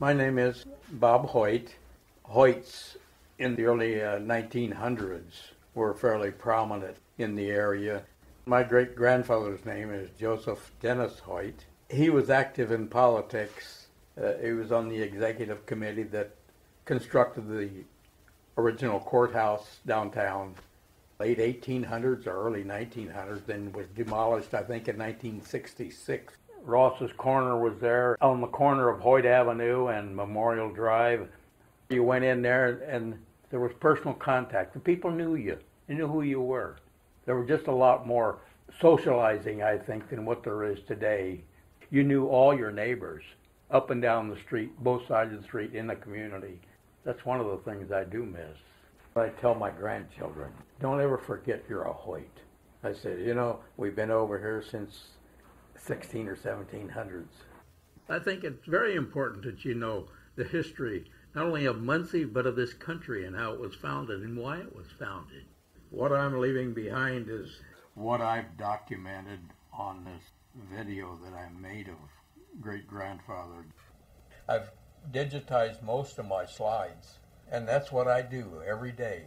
My name is Bob Hoyt. Hoyts in the early uh, 1900s were fairly prominent in the area. My great grandfather's name is Joseph Dennis Hoyt. He was active in politics. Uh, he was on the executive committee that constructed the original courthouse downtown, late 1800s or early 1900s, then was demolished, I think, in 1966. Ross's Corner was there on the corner of Hoyt Avenue and Memorial Drive. You went in there and there was personal contact. The people knew you. They knew who you were. There was just a lot more socializing, I think, than what there is today. You knew all your neighbors up and down the street, both sides of the street in the community. That's one of the things I do miss. I tell my grandchildren, don't ever forget you're a Hoyt. I said, you know, we've been over here since 16 or 1700s. I think it's very important that you know the history not only of Muncie but of this country and how it was founded and why it was founded. What I'm leaving behind is what I've documented on this video that I made of great grandfather. I've digitized most of my slides, and that's what I do every day.